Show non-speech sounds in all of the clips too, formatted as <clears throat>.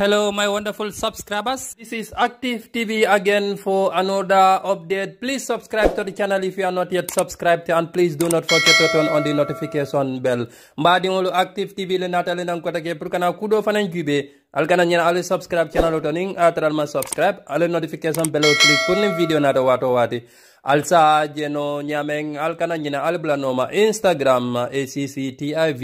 Hello, my wonderful subscribers. This is Active TV again for another update. Please subscribe to the channel if you are not yet subscribed, and please do not forget to turn on the notification bell. Mbadingolo Active TV le natale nang kota ke purkana kudo fanan jube. Alkana nyana ale subscribe channel to ning atral subscribe ale notification bell click pour video na to wato wati alsa jeno nyameng alkana nyina alblanoma instagram active.tv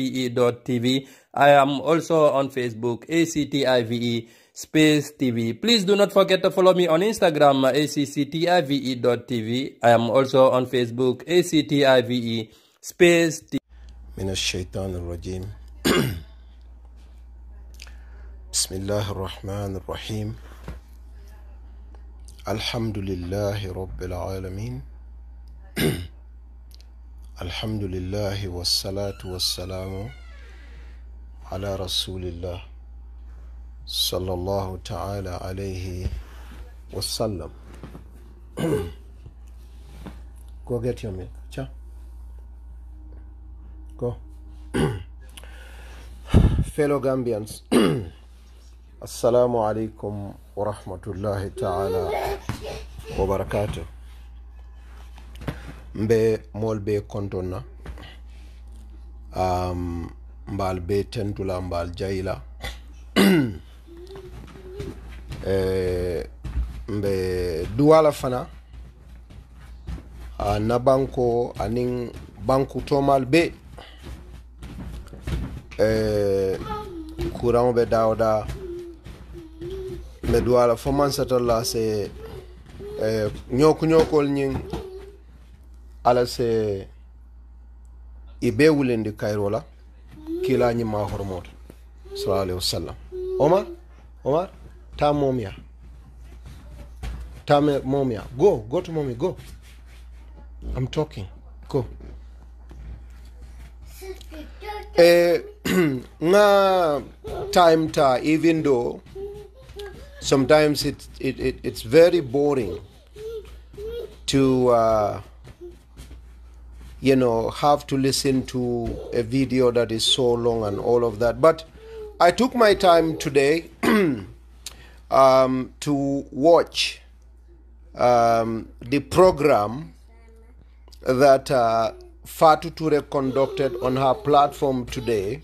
i am also on facebook active space tv please do not forget to follow me on instagram active.tv i am also on facebook active space tv من الشيطان الرجيم بسم الله الرحمن الرحيم الحمد لله رب العالمين <clears throat> الحمد لله والصلاة والسلام على رسول الله صلى الله تعالى عليه وسلم <clears throat> Go get your milk. Cha. Go. <clears throat> Fellow Gambians, Assalamu alaikum wa rahmatullahi ta'ala wa barakatuh. Mbe mol be kontonna. Um, mbal be tentula mbal jayla. <clears throat> eh, mbe duwala fana. Uh, na banko aning banku tomal be. Eh, courant be dawda mbe duwala fo man satalla se eh, ñoku ñokol ñing ala se i be wulendi kayro la kila ñimma hormoto sallallahu alayhi wasallam omar omar ta momya ta momya go go to mommy go. I'm talking go. Eh, <clears throat> nga time ta even though sometimes it, it, it it's very boring to uh, you know have to listen to a video that is so long and all of that. But i took my time today <clears throat> um, to watch um, the program that uh, Fatu Ture conducted on her platform today,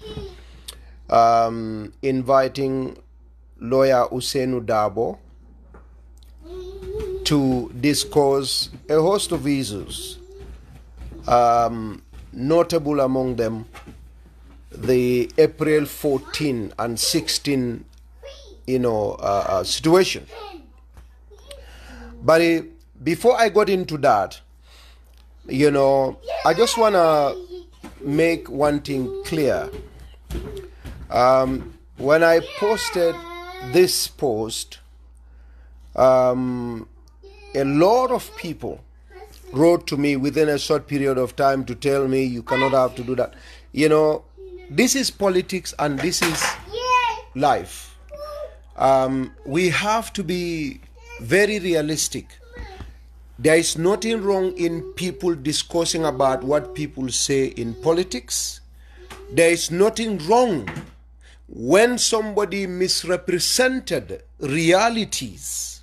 um, inviting lawyer Ousainou Darboe to discuss a host of issues, um, notable among them the April 14 and 16, you know, uh, uh, situation. But uh, before I got into that, you know, I just want to make one thing clear. Um, when I posted this post, um, a lot of people wrote to me within a short period of time to tell me you cannot have to do that. You know, this is politics and this is life. Um, we have to be very realistic. There is nothing wrong in people discussing about what people say in politics. There is nothing wrong when somebody misrepresented realities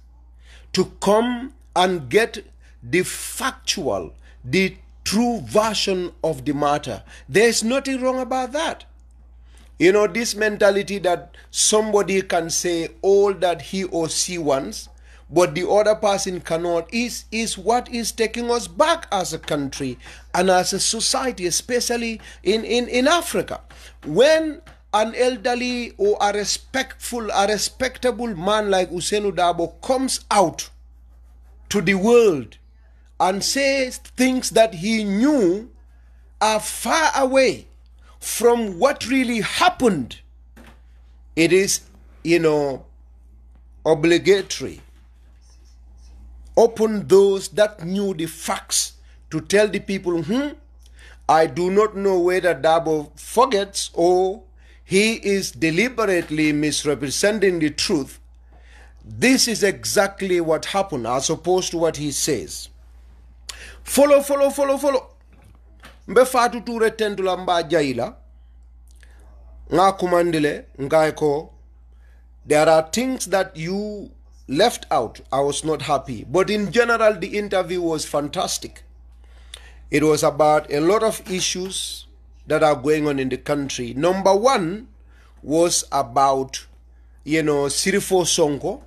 to come and get the factual, the true version of the matter. There is nothing wrong about that. You know, this mentality that somebody can say all that he or she wants, but the other person cannot, is, is what is taking us back as a country and as a society, especially in, in, in Africa. When an elderly or a respectful, a respectable man like Ousainou Darboe comes out to the world and says things that he knew are far away from what really happened, it is, you know, obligatory. Open those that knew the facts to tell the people, hmm, I do not know whether Darboe forgets or he is deliberately misrepresenting the truth. This is exactly what happened as opposed to what he says. Follow, follow, follow, follow. mbe fatu ture tentula mba jayila nga kumandile ngaye ko there are things that you left out. I was not happy. But in general, the interview was fantastic. It was about a lot of issues that are going on in the country. Number one was about, you know, Sirifo Sonko.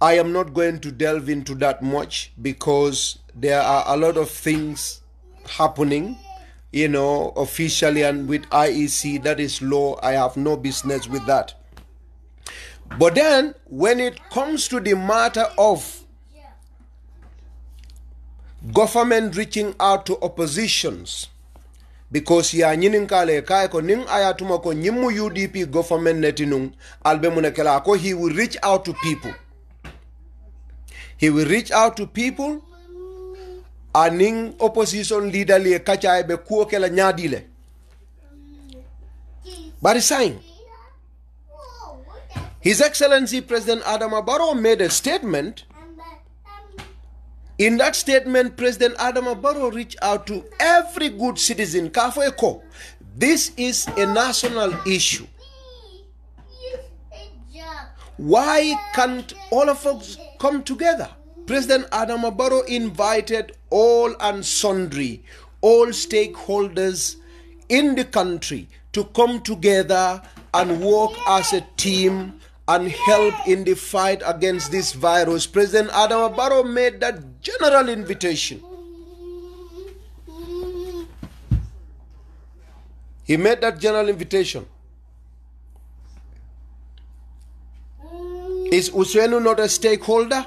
I am not going to delve into that much because there are a lot of things happening, you know, officially and with IEC. That is law. I have no business with that. But then, when it comes to the matter of government reaching out to oppositions, because ya ñinin kale kay ko nin ayatuma ko ñimmu UDP government netinung albe munekela ko he will reach out to people. He will reach out to people aning opposition leader le kacha be kuo kela nyadile bari sign his excellency president adama barrow made a statement in that statement, President Adama Barrow reached out to every good citizen. Kafo Eko, this is a national issue. Why can't all of us come together? President Adama Barrow invited all and sundry, all stakeholders in the country to come together and work as a team and help in the fight against this virus. President Adama Barrow made that general invitation. He made that general invitation. Is Ousainou not a stakeholder?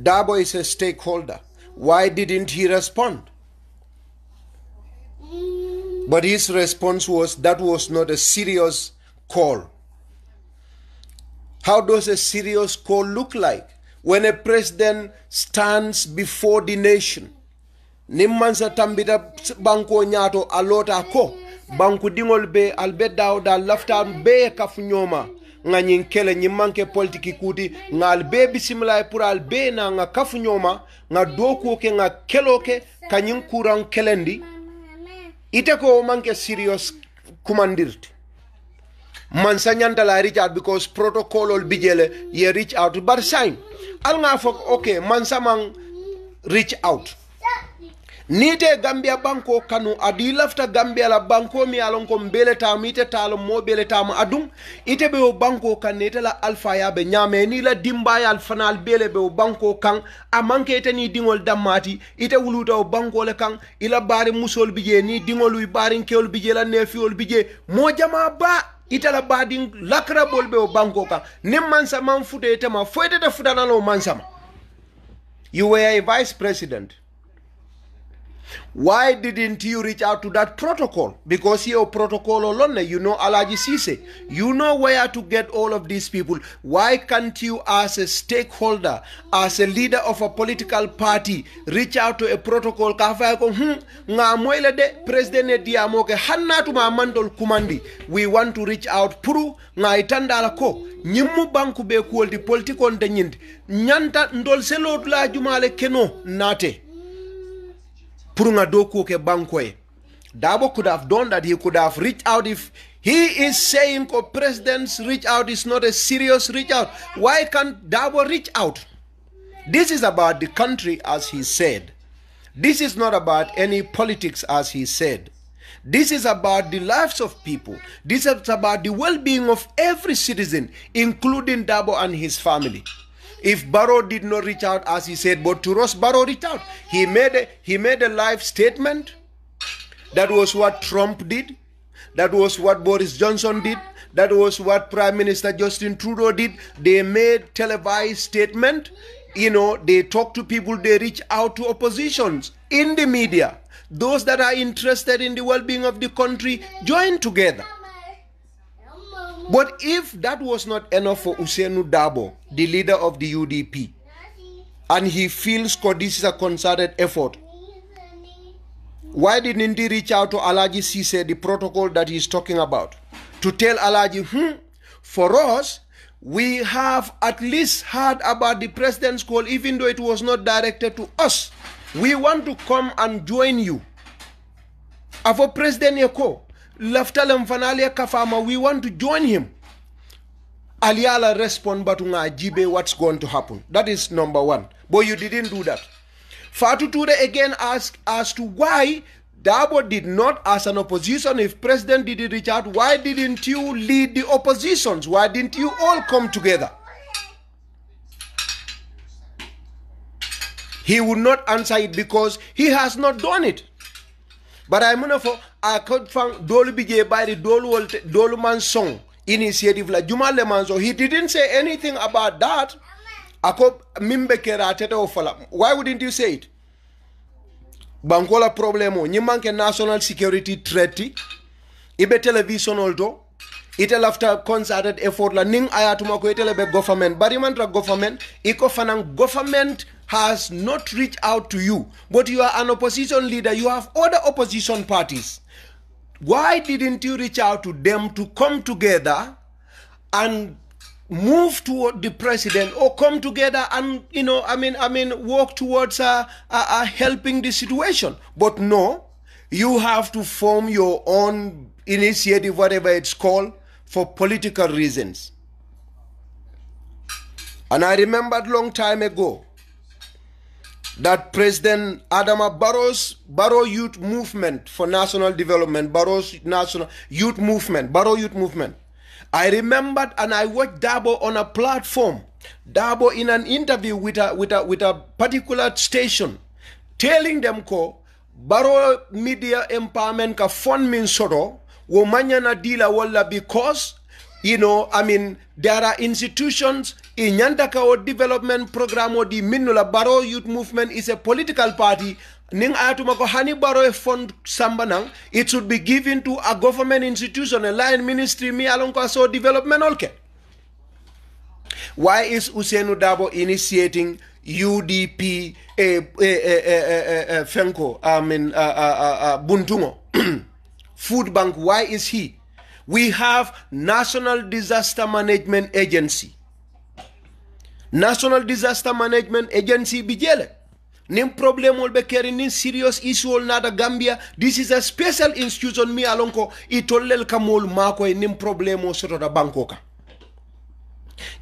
Darboe is a stakeholder. Why didn't he respond? But his response was that was not a serious call. How does a serious call look like? When a president stands before the nation, nimmansa tambita banko nyato alota ko. Banku dingol be albe dawda lafta be kafunyoma. Nga nyin kele nyi manke politiki kuti. Nga albe bisimila pour albe na nga kafunyoma. Nga doko ke nga keloke kanyin kuran kelendi ite ko manke serious kumandirti man sa ñantala reach out because protocol ol bijele ye reach out bar sign al nga fok ok man saman reach out. Niite gambia banko kanu adi lafta gambia la banko mi alon ko mbeletama ite talo mo beletama adum ite be o banko kan ne ite la alpha yaɓe ñame ni la dimbayal fanal bele ɓe o banko kan. A manke ite ni dingol dammati ite wuluta o bankole kan. Ila bari musol bije ni dingol wi barin kewol bije la nefiwol bije. Mo jama ba itala badin lakra bolbe o banko kan nim mansa man fute itema foyte te futanalo mansama you were a vice president why didn't you reach out to that protocol? Because here protocol alone you know alaji sise you know where to get all of these people. Why can't you as a stakeholder as a leader of a political party reach out to a protocol? Ka fay ko hmm nga moyle de president e diyamo ke hannatuma mandol kumandi. We want to reach out pour nga itandala ko ñimmu banku be kuwoldi politique on dañinde ñanta ndol selotula jumale keno naate. Pour nga darboe could have done that. He could have reached out if he is saying ko presidents reach out is not a serious reach out. Why can't darboe reach out? This is about the country as he said. This is not about any politics as he said. This is about the lives of people. This is about the well being of every citizen, including Darboe and his family. If Barrow did not reach out as he said, but to Ross Barrow reached out. He made a, he made a live statement. That was what Trump did. That was what Boris Johnson did. That was what Prime Minister Justin Trudeau did. They made televised statement. You know, they talk to people, they reach out to oppositions in the media. Those that are interested in the well-being of the country join together. But if that was not enough for Ousainou Darboe, the leader of the UDP, and he feels this is a concerted effort, why didn't he reach out to Alaji Sise, the protocol that he's talking about, to tell Alaji, hmm, for us, we have at least heard about the president's call, even though it was not directed to us. We want to come and join you. Avo President Yeko, Laftalem Fanalia Kafama, we want to join him. aliala respond batunga jibe what's going to happen that is number one but you didn't do that fatu ture again asked as to why Darboe did not, as an opposition, if President didn't reach out, why didn't you lead the oppositions? Why didn't you all come together? He would not answer it because he has not done it. But I'm I could find Dolu Bije by the Dolu Dolu Man song initiative like Juma Lemanzo. He didn't say anything about that. Ako mimbe kera tete ofala. Why wouldn't you say it? bankola problème o ñi national security threat ibe television olto ite lafta concerted effort la ning ayatuma ko itele be government bari mantra government iko fanan government has not reached out to you but you are an opposition leader you have other opposition parties. Why didn't you reach out to them to come together and move toward the president or come together and you know i mean i mean work towards uh, uh, uh, helping the situation? But no you have to form your own initiative whatever it's called for political reasons. And i remembered long time ago that President Adama Barrow's Barrow Youth Movement for National Development, Barrow's National Youth Movement, Barrow Youth Movement, I remembered and I watched Darboe on a platform. Darboe in an interview with a with a with a particular station, telling them ko Barrow Media Empowerment ka fund min soto wo manyana dila walla because you know I mean there are institutions in Nyandaka or development program or the Minula Barrow Youth Movement is a political party ning ayatuma ko hani baro e fund sambanang it should be given to a government institution a line ministry mi alon so development olke why is Ousainou Darboe initiating UDP a eh, eh, eh, Fenko I mean uh, uh, uh, Buntungo food bank why is he we have National Disaster Management Agency National Disaster Management Agency bijele. Nin problem ol be keri nin serious issue ol nada gambia. This is a special institution mi alon ko i tollel kamol mako e nin problem o soto banko ka.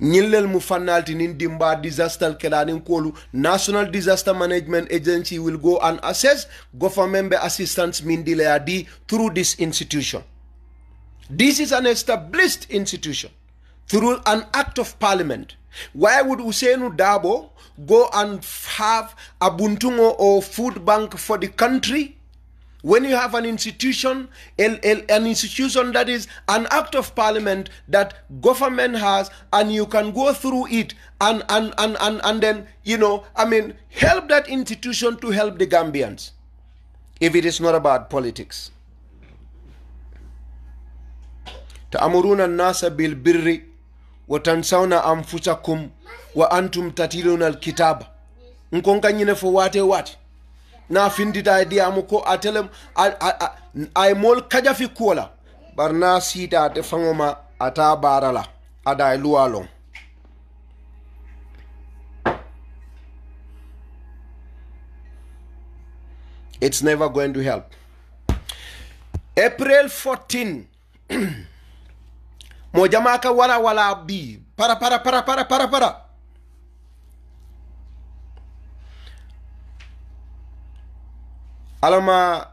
Ñillel mu fannalti nin dimba disaster kelanin koolu national disaster management agency will go and assess government be assistance min di through this institution. This is an established institution through an act of parliament Why would Ousainou Darboe go and have a buntungo or food bank for the country when you have an institution, an institution that is an act of parliament that government has, and you can go through it and, and, and, and, and then, you know, I mean, help that institution to help the Gambians if it is not about politics. تأمرون الناس بالبر watansawna anfusakum wa antum tatiluna alkitaba. Nkonka ñine fo wate wate. Na findita e diyamu ko a telem ay mol kajafi kuola. Bar na siita ate faŋoma ata barala ada e luwa lon it's never going to help. April 14 <clears throat> mo jama ka wala wala bi para para para para para para. Alama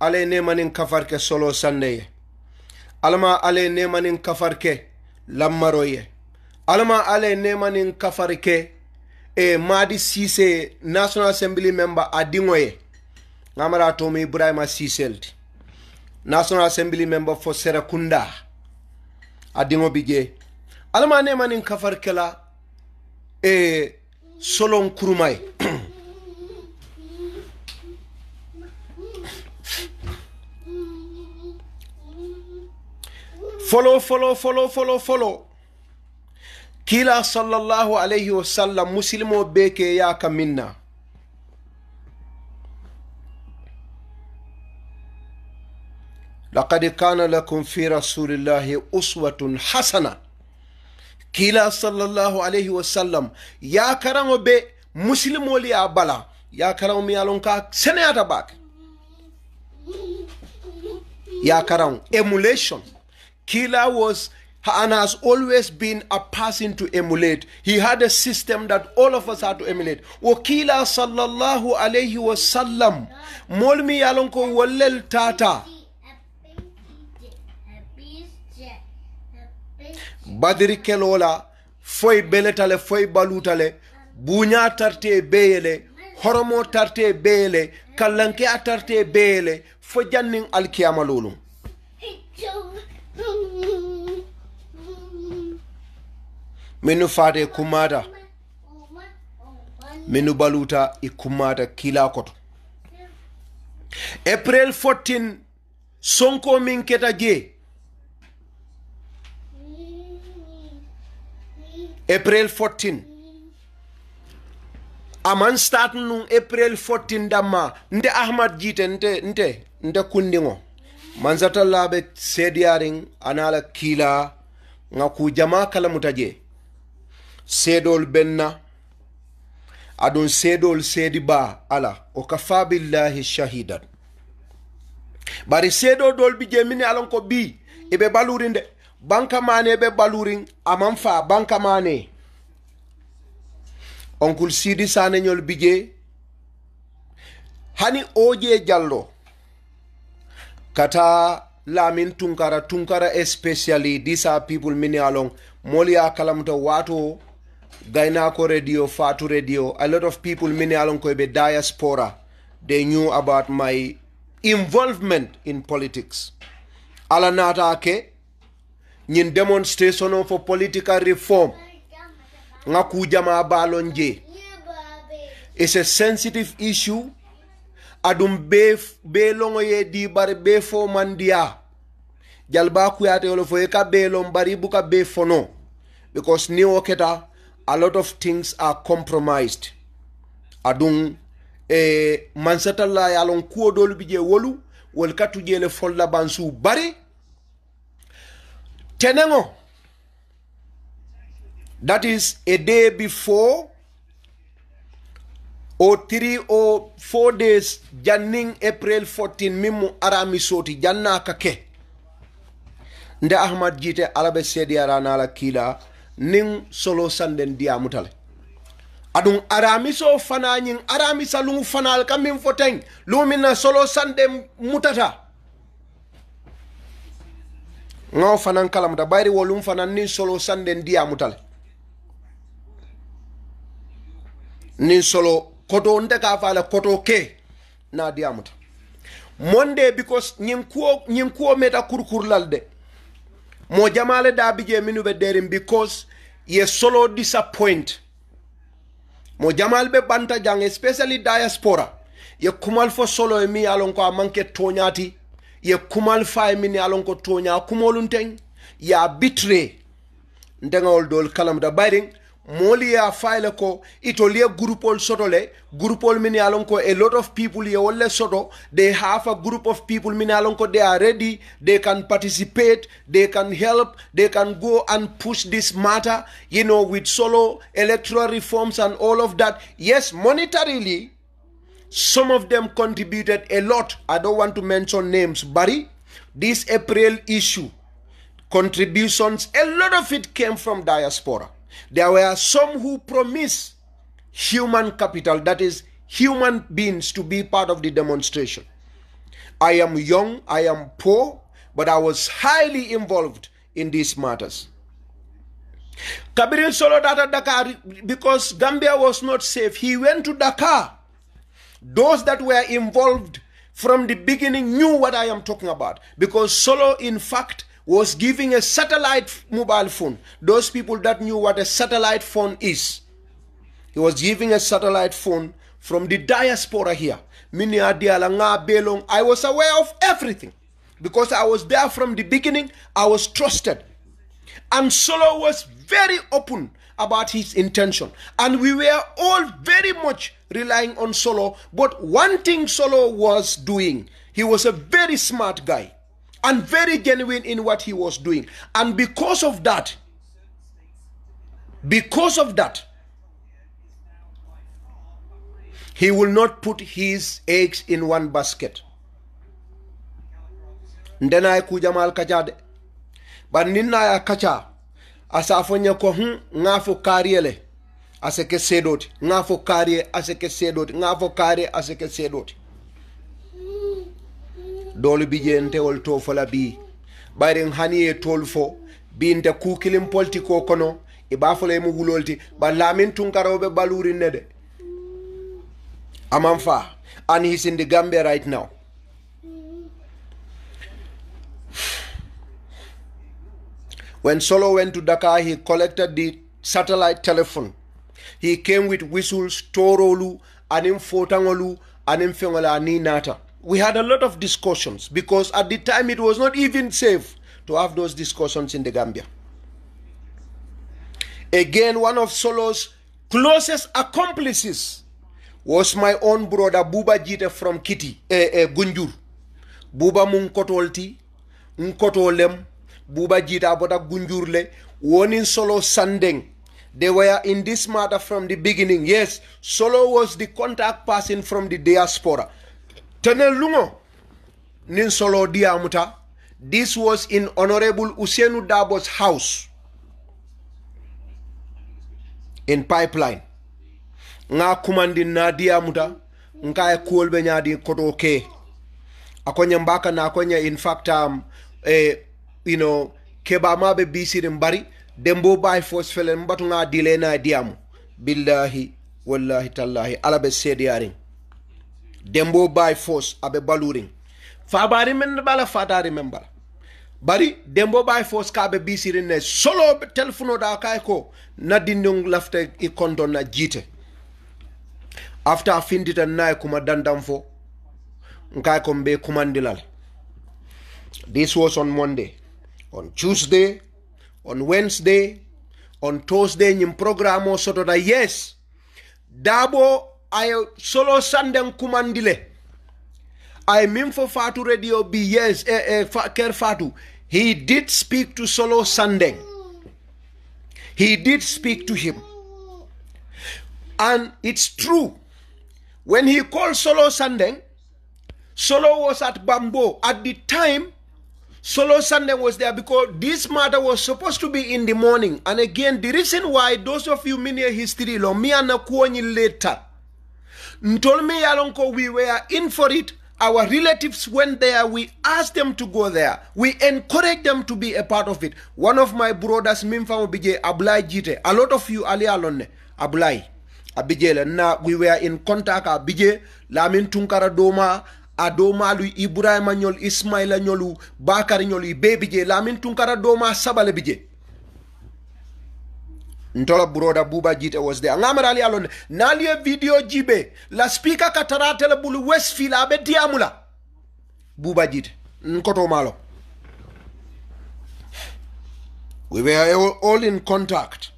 ale nemanin kafar ke solo sande ye. Alama ale nemanin kafar ke lammaro ye. Alama ale nemanin kafar ke e madi sise national assembly member a diŋo ye. Ŋamara tomi ibrahima siselti national assembly member fo serekunda adiŋo bi je alama nemanin kafar kela e solon kurumay. <clears throat> Folo folo folo folo folo kila sallallahu alayhi wa sallam musilimo be ke yaka minna. لقد كان لكم في رسول الله أسوة حسنة. كلا صلى الله عليه وسلم يا كرم بي مسلم ولي أبلا يا كرم ميالون كا سنة أتباك يا كرم emulation. كلا was and has always been a person to emulate. He had a system that all of us had to emulate. وكلا صلى الله عليه وسلم مولمي يالون كو ولل تاتا. badiri keloo la beletale beleta le balutale baluta le tarte horomo tarte beyele kallanke a tarte beyele fo jannin alkiyama lolum minnu faata kumada kummaata minnu baluta i kummaata kiilaa koto. April 14 sonko min keta jee april 14 aman start num april 14 damma. Nde ahmad jiite nte nte nte kundiŋo manzatallaɓe seediyarin anala kiila ŋa ku jama kala mutaje. Seedol benna aɗum seedol seedi ba ala o kafa billahi shahidan. Bari seedo dolɓi je mini alan ko ɓi eɓe ɓaluri nde banka mane ɓe ɓalurin aman fa banka mane onkul sidi saneñol bije hani oje jallo. Kata lamin tunkara tunkara especially disa people mini along. Moliya kalamta wato gaynako radio fatu radio. A lot of people mini along be diaspora. They knew about my involvement in politics. Ala natake ñin demonstration of political reform. Nga kujama balon je it's a sensitive issue. Adum be be longo ye di bare be fo mandiya jalba kuyate wolo fo e ka be lon bari buka be fono because ni oketa a lot of things are compromised. Adum e mansatalla yalon kuwodolu bi je wolu wol katujele folla bansu bari Tenengo. That is a day before o three o four days janning april 14 min mo arami soti jannaka ke. Nde ahmad jiite alaɓe seediyaranala kiila nin solo sanden ndiyamutale aɗum aramiso fanañin aramisa lungu fanal kam min foten lumina solo sande mutata. Ŋawo fanan kalamuta bayri wolum fanan nin solo sanden diyamutale niŋ solo koto nte ka fala koto ke na diyamuta monde because ñiŋ kuwo ñiŋ kuwo meta kurkurlal de mo jamale da bije minu be derin because ye solo disappoint. Mo jamal be banta jang especially diaspora. Ye kumal fo solo e mi alon ko a manke toñati ye kumal fa e min alon ko toña kumolun ten ya bitre ndengawol dol kalam da bayrin mooli ya fayle ko itolie groupol soto le. Groupol min alon ko a lot of people ye wolle soto. They have a group of people min alon ko they are ready. They can participate they can help they can go and push this matter you know with solo electoral reforms and all of that. Yes monetarily some of them contributed a lot i don't want to mention names Barry this april issue contributions a lot of it came from diaspora there were some who promised human capital, that is, human beings, to be part of the demonstration. I am young, I am poor, but I was highly involved in these matters. Dakar, because Gambia was not safe, he went to Dakar. Those that were involved from the beginning knew what I am talking about, because Solo, in fact, was giving a satellite mobile phone. Those people that knew what a satellite phone is. He was giving a satellite phone from the diaspora here. I was aware of everything because I was there from the beginning. I was trusted. And Solo was very open about his intention. And we were all very much relying on Solo. But one thing Solo was doing, he was a very smart guy and very genuine in what he was doing. And because of that, because of that, he will not put his eggs in one basket. Ndenai kujamal kajade. ba ninna kacha asa fonya ko hm ngafo kariele aseke sedoti ngafo karie aseke sedoti ngafo karie aseke sedoti dolu bijentewol to fola bi. Ɓayren hani e tol fo. Binte kukilin politique o kono. E ɓafola emo wulolti ba lamin tunkaroɓe ɓalurinne de fa an hisinde gambia right now when solo went to dakar he collected the satellite telephone he came with whistles torolu anin fotangolu anin feŋola ani nata we had a lot of discussions because at the time it was not even safe to have those discussions in the Gambia. Again, one of Solo's closest accomplices was my own brother Buba Gitteh from Kitty, eh, eh, Gunjur. Buba mun kotolti, Buba Gitteh abota Gunjurle, warning Solo Sandeng. They were in this matter from the beginning. Yes, Solo was the contact person from the diaspora. Tene lungo nin solo diamuta. This was in Honorable Ousainou Darboe's house in Pipeline. Nga kumandi na diamuta nga e kuolbe nyadi koto ke. Akonya mbaka na akonya in fact um, eh, you know keba mabe bisi mbari dembo bay fos fele mbatu nga dile na diamu. Billahi wallahi tallahi alabe sediyaring dembo by force abe baluring fabari men bala fatari men bala. Bari dembo by force ka be bisirin ne solo telefono da kay ko na dindong lafte i konto na jite. After findita nay kuma dandam fo nkay ko be kumandilal this was on monday on tuesday on wednesday on thursday nyim programme o sotoda yes. Darboe ay solo sanden kumandile ay min fo fatu radio bi yes eh, eh, ker fatu he did speak to solo sandeng he did speak to him. And it's true. When he called solo sandeng solo was at bambo. At the time Solo Sandeng was there because this matter was supposed to be in the morning. And again, the reason why those of you mini history lo me and later told me Yalonko, we were in for it. Our relatives went there. We asked them to go there. We encouraged them to be a part of it. One of my brothers, Mimfamo Bije, Ablai Gitteh, a lot of you, Ali Alone, Ablai, Abije, na we were in contact, Abije, Lamin Tunkara Doma, a domalu ibrahima ñol ismaila ñolu bakari ñolu i bee bije lamin tunkara doma sabale bije ntola broda buba jite was there ngamara ali alon nali e video jibe la speaker katara tele bulu westfield abe diamula. Buba jite nkoto malo. We were all in contact.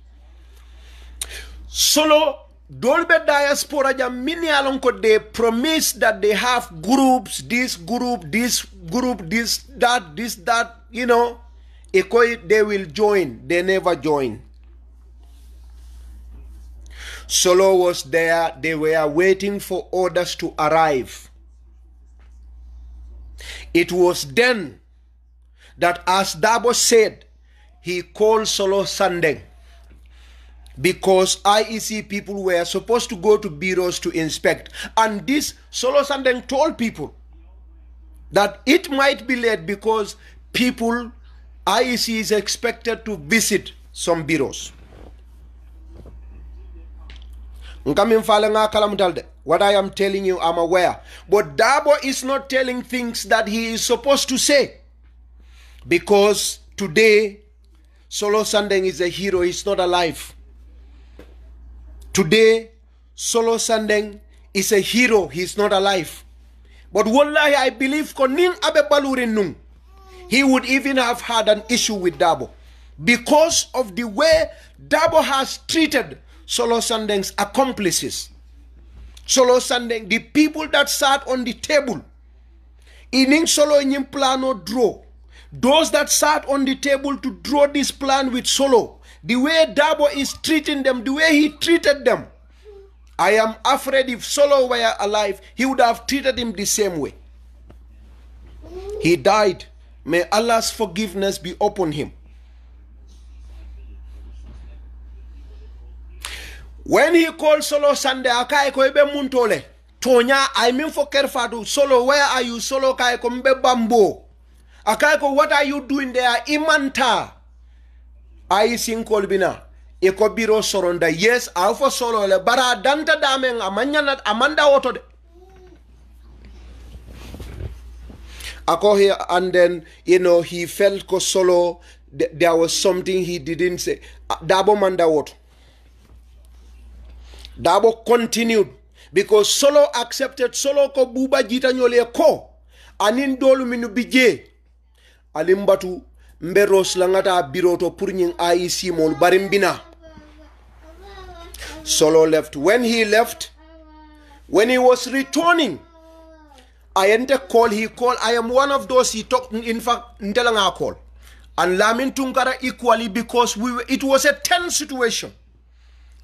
Solo dolbe diaspora jam mini alon ko they promise that they have groups this group this group this that this that you know. Ekoi they will join they never join. Solo was there they were waiting for orders to arrive. It was then that as darboe said he called solo sandeng because IEC people were supposed to go to bureaus to inspect. And this Solo Sandeng told people that it might be late because people, IEC is expected to visit some bureaus. What I am telling you, I'm aware. But Darboe is not telling things that he is supposed to say. Because today, Solo Sandeng is a hero, he's not alive. Today, Solo Sandeng is a hero. He's not alive. But wallahi, I believe Koning Abe Balurin Nung, he would even have had an issue with Darboe. Because of the way Darboe has treated Solo Sandeng's accomplices. Solo Sandeng, the people that sat on the table. Ining Solo Nyim Plano draw. Those that sat on the table to draw this plan with Solo the way Darboe is treating them, the way he treated them, I am afraid if Solo were alive, he would have treated him the same way. He died. May Allah's forgiveness be upon him. When he called Solo Sandeng, akai ko ebe muntole. Tonya, I mean for Kerfadu. Solo, where are you? Solo kai ko mbe bambo. Akai ko, what are you doing there? Imanta ayi sinkol bina e ko biro soronda. Yes fo solo le bara danta damen amanyana amanda woto de. Ako here and then you know he felt ko solo. Th- there was something he didn't say. Darboe manda woto darboe continued. Because solo accepted solo ko buba jita nyole ko. Anin dolu minu bije. Alim pour ñing IEC bina solo left. When he left when he was returning I enter call he call. I am one of those he talk in fact ntelanga call. And Lamin Tunkara equally because we it was a tense situation.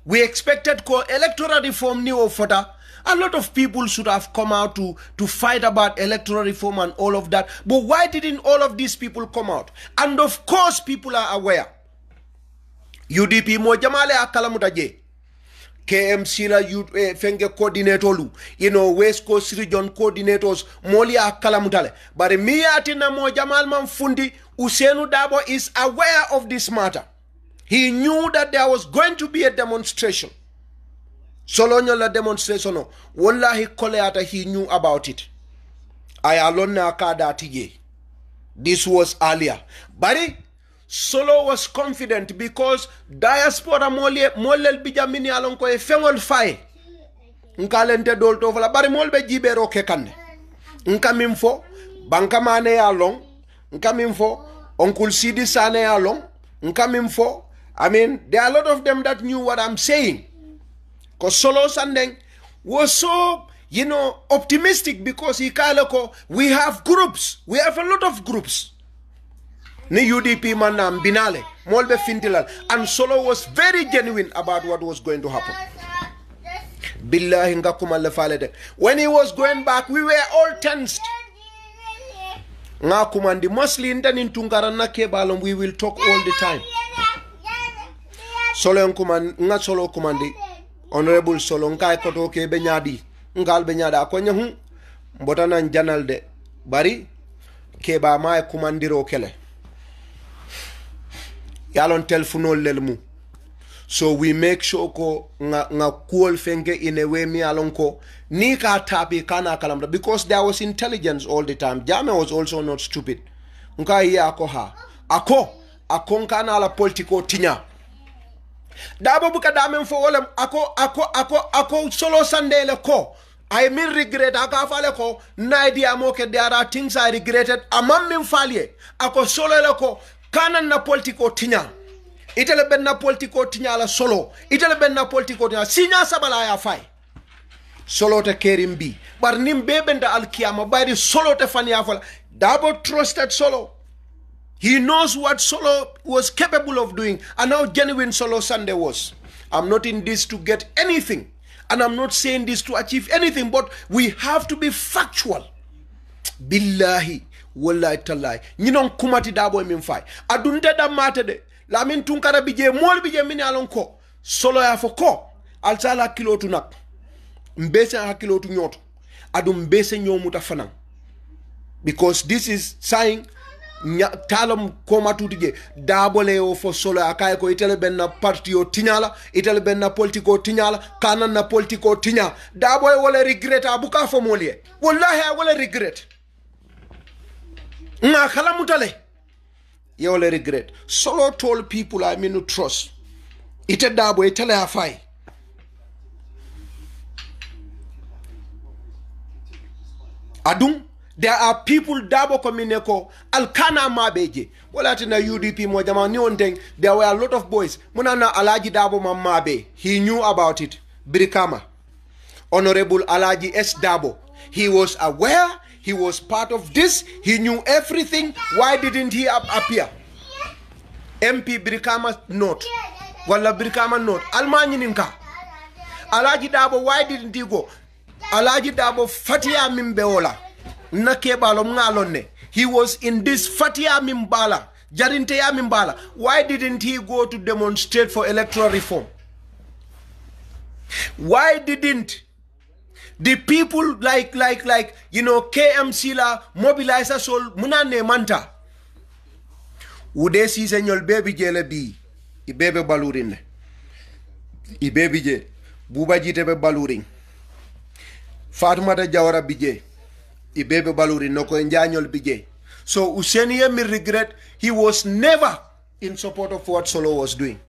We expected co- electoral reform new further a lot of people should have come out to, to fight about electoral reform and all of that. But why didn't all of these people come out? And of course people are aware. Udp mo jamale a kalamuta je KMC la eh, fenge coordinator lu. You know West Coast region coordinators moli a kalamutale but mi yatina mo jamal man fundi Ousainou Darboe is aware of this matter. He knew that there was going to be a demonstration solonyo la demonstration no. Wallahi koleata he knew about it. I alone na kada this was earlier. Bari solo was confident because diaspora mole molel bijamini alon ko e fengol fay nkalente dol to fala bari molbe jibero ke kanne. Fo banka mane ya long. Nka min fo oncle sidi sane long. Fo i mean there are a lot of them that knew what i'm saying because solo sandeng was so you know optimistic because he kalako we have groups. We have a lot of groups. Ni UDP man na binale molbe fintilal. And Solo was very genuine about what was going to happen. When he was going back we were all tensed. Nga kumandi mostly intanin tunkara na kebalom we will talk all the time. Solo kuman nga solo kumandi honorable solo nka koto ke be nyadi ngal be nyada ko nyahu mbotana janalde bari keba ma e kumandiro kele. Yalon telefonol lel mu. So we make sure ko nga, nga kuol fenge in a way mi alon ko. Ni ka tapi kana kalamda because there was intelligence all the time. Jame was also not stupid. Nka yi ako ha. Ako akon kana la politiko tinya dabo buka damen fo wolem ako ako ako ako solo sandele ko. I min regret aka fale ko. Na idea mo ke there are things I regretted. Amam min falye ako solo le ko. Kanan na politiko tiña itele ben na politiko tinya la solo. Itele ben na politiko tinya. Sinya sabala ya fay solo te kerim bi bar nim bebenda alkiyama bari solo te fan ya fala. Dabo trusted solo he knows what solo was capable of doing and how genuine solo sandeng was. I'm not in this to get anything and i'm not saying this to achieve anything but we have to be factual. Billahi wallahi tallahi. Ñinon kumati darboe min fay adunte dammate de. Lamin tunkara bije mol bije min alon ko. Solo ya fo ko. Alsala hakkilotu nak mbese hakkilotu ñoto adum mbese ñomuta fanan because this is saying talam koma tuti je dabole o fo solo akay ko itele ben na parti o tiñala itele ben na politiko tiñala kanan na politiko tiña daboy wala regret abuka fo molie wallahi wala regret. Nga kala mutale. Ye wala regret. Solo told people i mean trust. Ite darboe itele a fay. Adum there are people dabo komineko alkana mabeje. Wala tina udp mo jama ni on thing there were a lot of boys. Munana alaji dabo mam he knew about it. Birikama. Honorable alaji s. Dabo. He was aware. He was part of this. He knew everything. Why didn't he appear? Mp birikama not. Wala birikama not. Almani ninka. Alaji dabo why didn't he go? Alaji dabo fatiya min bewola na he was in this fatia mimbala jarinteya min bala why didn't he go to demonstrate for electoral reform? Why didn't the people like like like you know KMC la mobilizer sol munane manta? Ude si señol baby jele bi i bebe balurin. I baby je buba balurin. Fatumata jawara bije i bebe balurin no ko njanyol bije so useni mi regret he was never in support of what solo was doing